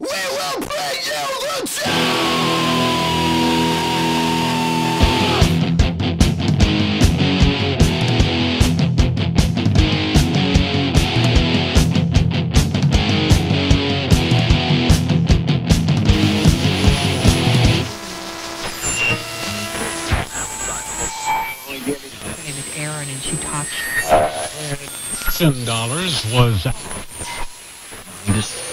We will bring you the truth! My name is Erin, and she talks. Ten dollars was Just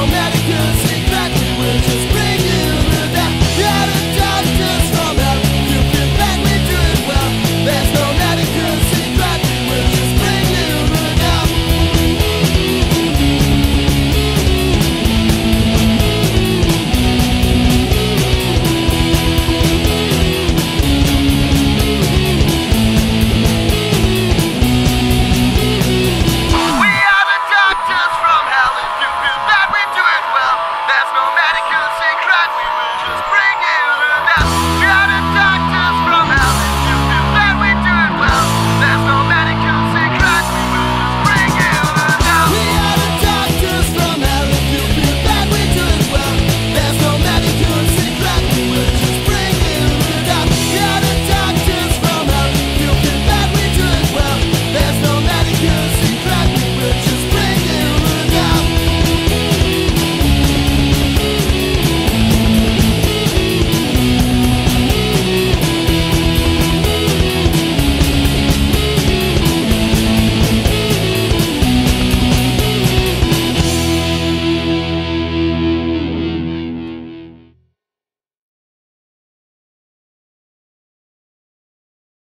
no matter